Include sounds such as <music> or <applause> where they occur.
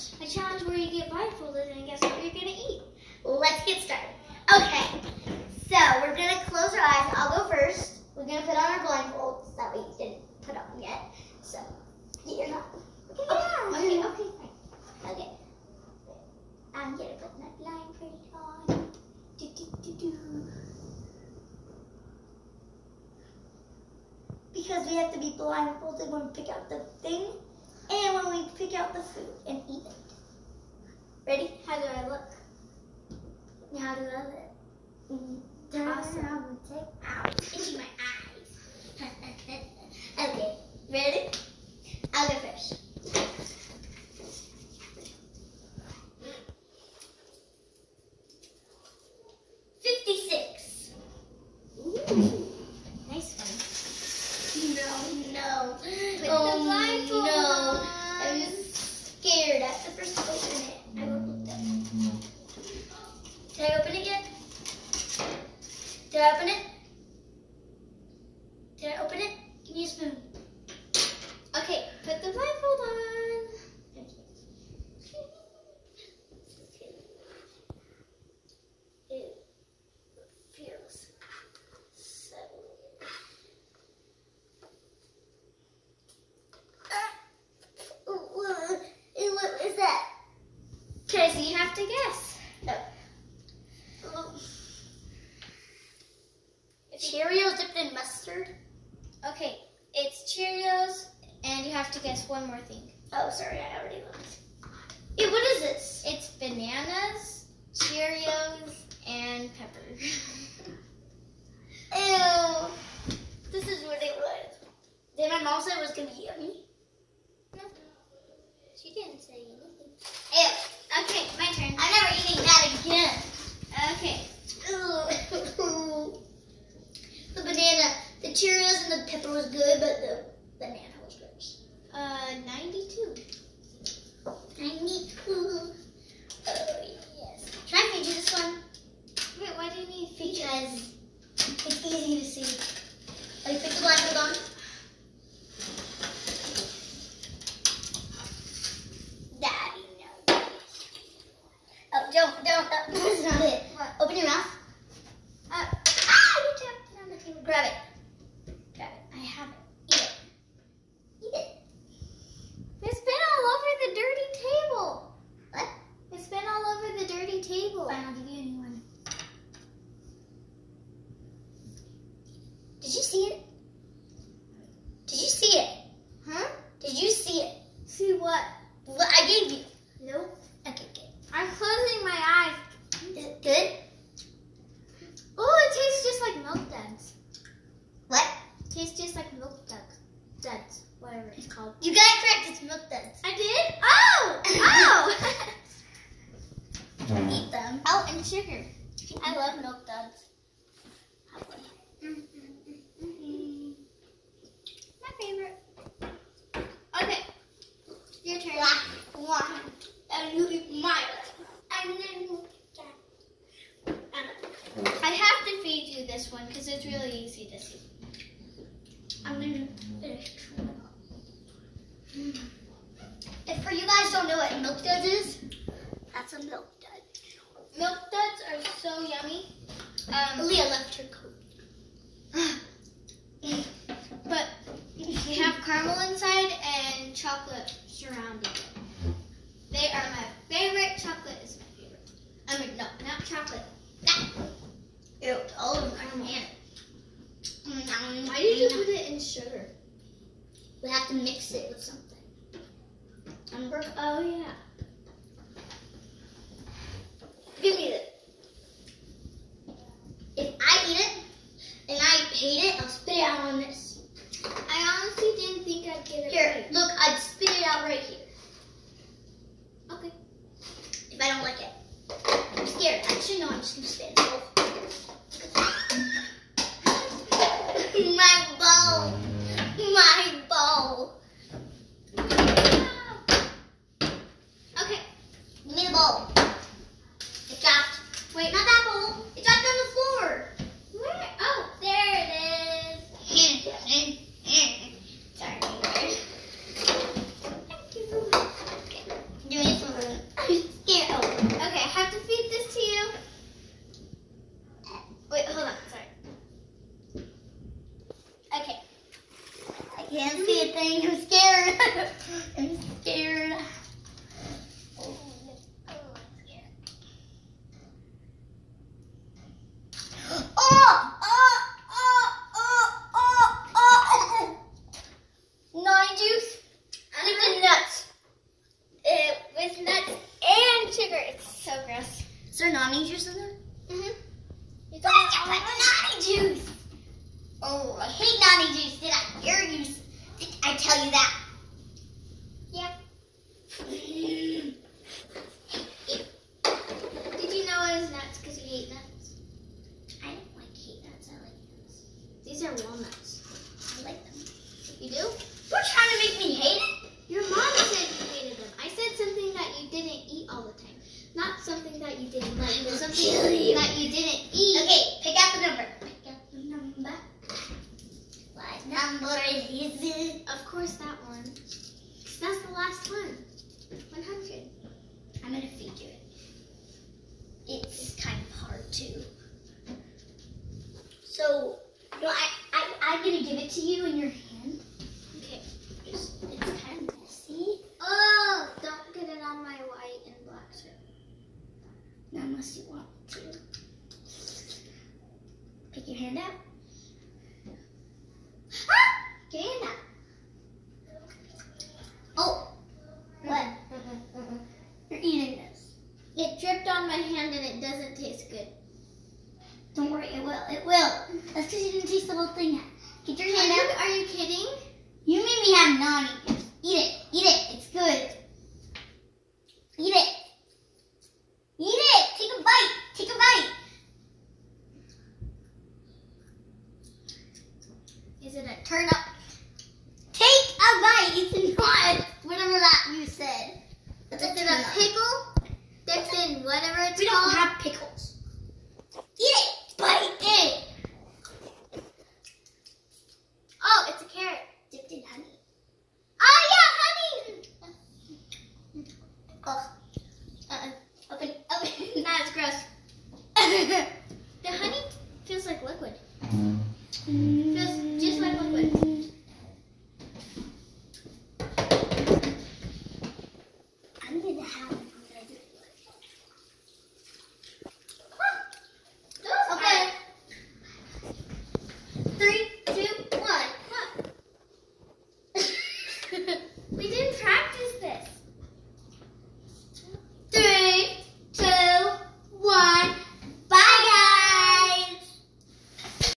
challenge? A challenge where you get blindfolded and guess what you're gonna eat. Let's get started. Okay, so we're gonna close our eyes. I'll go first. We're gonna put on our blindfolds that we didn't put on yet. So, you're not. Okay, oh, Yeah. okay, okay, fine. Okay. I'm gonna put my blindfold on. Do, do, do, do. Because we have to be blindfolded when we pick out the thing and when we pick out the food and eat it. Ready? How do I look? How do I look? Mm, Awesome. around and take out. Itchy my eyes. <laughs> okay, ready? I'll go first. Fifty-six. Nice one. No, no. Put oh, the blindfold no. on. I'm scared. I have to first open it. I opened it. Did I open it yet? Did I open it? Did I open it? Give me a spoon. Okay, put the blindfold on. It feels so weird. Ah! Ooh, ooh, ooh, What is that? Okay, so you have to guess. Oh. Cheerios dipped in mustard? Okay, it's Cheerios, and you have to thing. Oh, sorry, I already looked. What is this? It's bananas, Cheerios, and pepper. <laughs> Ew. This is what it was. Then my mom said it was gonna be yummy. no, she didn't say anything. Ew. Okay, my turn. I'm never eating that again. Okay, <laughs> the banana, the Cheerios and the pepper was good, but the banana was gross. uh, 92. I need food. Oh yes. Can I feed you this one? Wait, why do you need features? Because it's easy to see. Oh, you put the blindfold on? Daddy, no. Oh, don't, don't, uh, that's not it. What? Open your mouth. Uh, Ah, you tapped it on the table. Grab it. Grab it. I have it. Eat it. Eat it. it's been all over the dirty table. What? It's been all over the dirty table. Fine, I'll give you a new one. Did you see it? Did you see it? Huh? Did you see it? See what? What I gave you. Nope. Okay, good. I'm closing my eyes. Is it good? Oh, it tastes just like milk duds. What? tastes just like milk duds. Duds, whatever it's called. You got it correct. It's milk duds. I did? Oh! Oh! Eat them. oh, and sugar. I love milk duds. My favorite. Okay. Your turn. Black one. And you eat mine. And then mm. I have to feed you this one because it's really easy to see. I'm gonna finish. If for you guys don't know what milk duds is, that's a milk dud. Milk duds are so yummy. Um, Leah left her coat. <sighs> but they have caramel inside and chocolate surrounding it. They are my favorite. Chocolate is my favorite. I mean, no, not chocolate. Ew, all of them. Why did you put it in sugar? We have to mix it with something. Remember? Oh yeah. Give me it. If I eat it and I hate it, I'll spit it out on this. I honestly didn't think I'd get it Here, right. look, I'd spit it out right here Okay. if I don't like it. I'm scared. Actually, no, I'm just gonna spit it. My bowl. My bowl. Okay. Give me the bowl. It dropped. Wait, not that bowl. It dropped on the floor. Where? Oh, there it is. Sorry. Thank you. Can't see a thing. I'm scared. I'm scared. Oh, I'm scared. Oh, oh, oh, oh, oh, oh. Nine juice. With the nuts. It, with nuts and sugar. It's so gross. Is there nani juice in there? Mm-hmm. You did you put nani juice? Oh, I hate nani juice. Did I hear you? Did I tell you that? Yep. Did you know it was nuts because you ate nuts? I don't like hate nuts. I like nuts. These are walnuts. I like them. You do? You're trying to make me hate it? Your mom said you hated them. I said something that you didn't eat all the time. Not something that you didn't like, but something kill you. that you didn't eat. Okay, pick out the number. Pick out the number. What number is it? Of course, that one. 'Cause that's the last one. 100. I'm gonna figure it. It's kind of hard too. So, no, I, I, I'm gonna give it to you in your hand. Okay. Just, it's kind of messy. Oh, don't get it on my white and black shirt. Not unless you want to. Pick your hand up. Ah! Get your hand out. Oh, what? You're eating this. It dripped on my hand and it doesn't taste good. Don't worry, it will. It will. That's because you didn't taste the whole thing. Get your Are hand you, out. are you kidding? You made me have nani. Eat it. Eat it. It's good. Eat it. Eat it. Take a bite. Take a bite. Is it a turnip? Take a bite. It's not whatever that you said. Is it a pickle? Dipped in whatever it's We called? don't have pickles. 嗯。